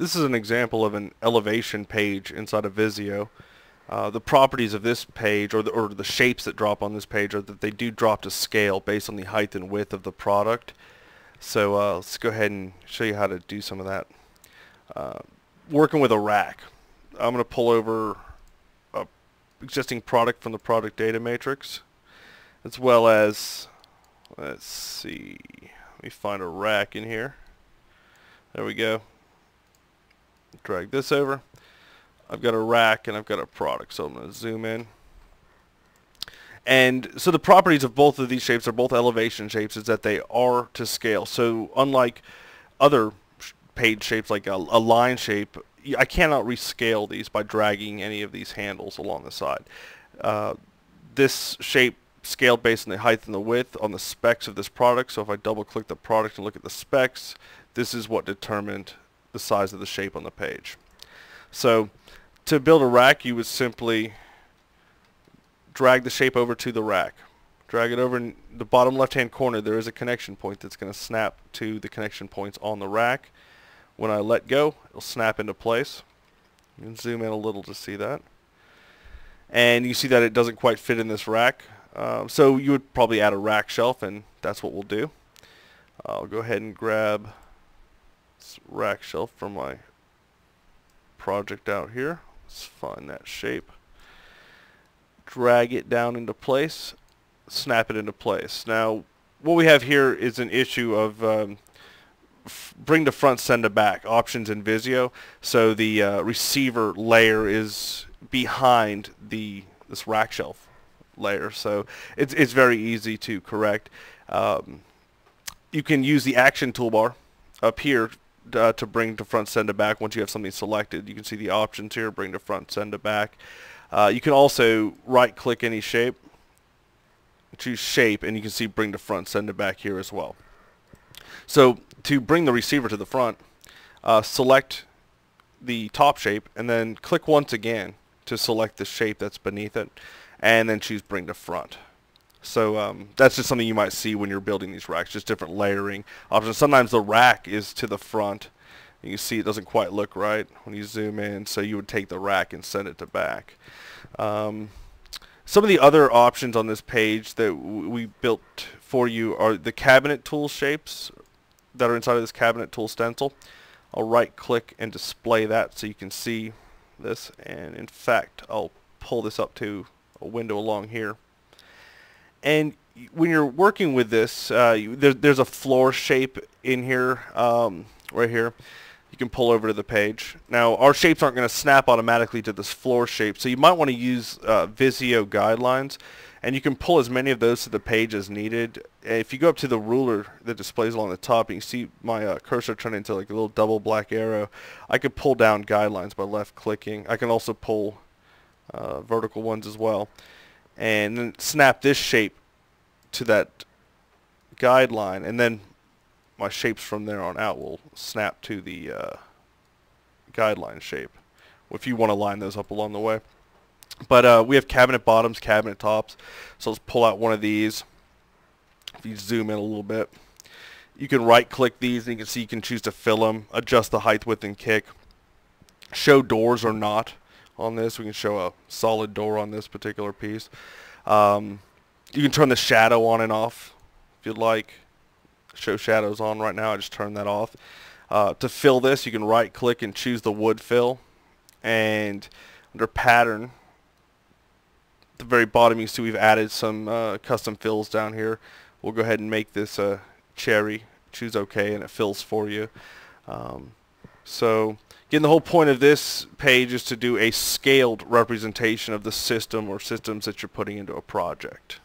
this is an example of an elevation page inside of Visio. Uh, the properties of this page, or the, or the shapes that drop on this page, are that they do drop to scale based on the height and width of the product. So uh, let's go ahead and show you how to do some of that. Uh, working with a rack, I'm going to pull over a existing product from the product data matrix, as well as, let's see, let me find a rack in here. There we go. Drag this over. I've got a rack and I've got a product. So I'm going to zoom in. And so the properties of both of these shapes are both elevation shapes is that they are to scale. So unlike other page shapes like a, a line shape, I cannot rescale these by dragging any of these handles along the side. Uh, this shape scaled based on the height and the width on the specs of this product. So if I double click the product and look at the specs, this is what determined the size of the shape on the page. So to build a rack, you would simply drag the shape over to the rack. Drag it over in the bottom left-hand corner. There is a connection point that's going to snap to the connection points on the rack. When I let go, it'll snap into place. You can zoom in a little to see that. And you see that it doesn't quite fit in this rack. Um, so you would probably add a rack shelf, and that's what we'll do. I'll go ahead and grab rack shelf for my project out here. Let's find that shape. Drag it down into place. Snap it into place. Now, what we have here is an issue of um, bring to front, send to back options in Visio. So the uh, receiver layer is behind the this rack shelf layer. So it's it's very easy to correct. Um, you can use the action toolbar up here uh, to bring to front, send to back once you have something selected. You can see the options here, bring to front, send to back. Uh, you can also right click any shape, choose shape, and you can see bring to front, send to back here as well. So to bring the receiver to the front, uh, select the top shape and then click once again to select the shape that's beneath it and then choose bring to front. So um, that's just something you might see when you're building these racks, just different layering options. Sometimes the rack is to the front. You see it doesn't quite look right when you zoom in, so you would take the rack and send it to back. Um, some of the other options on this page that we built for you are the cabinet tool shapes that are inside of this cabinet tool stencil. I'll right click and display that so you can see this and in fact I'll pull this up to a window along here and when you're working with this, uh, there, there's a floor shape in here, um, right here. You can pull over to the page. Now, our shapes aren't going to snap automatically to this floor shape, so you might want to use uh, Visio guidelines, and you can pull as many of those to the page as needed. If you go up to the ruler that displays along the top, and you see my uh, cursor turn into like a little double black arrow, I could pull down guidelines by left-clicking. I can also pull uh, vertical ones as well and then snap this shape to that guideline and then my shapes from there on out will snap to the uh, guideline shape if you want to line those up along the way. But uh, we have cabinet bottoms, cabinet tops. So let's pull out one of these. If you zoom in a little bit, you can right click these and you can see you can choose to fill them, adjust the height, width, and kick. Show doors or not on this. We can show a solid door on this particular piece. Um, you can turn the shadow on and off if you'd like. Show shadows on right now. I just turned that off. Uh, to fill this, you can right click and choose the wood fill. And under pattern, at the very bottom you see we've added some uh, custom fills down here. We'll go ahead and make this a cherry. Choose OK and it fills for you. Um, so Again, the whole point of this page is to do a scaled representation of the system or systems that you're putting into a project.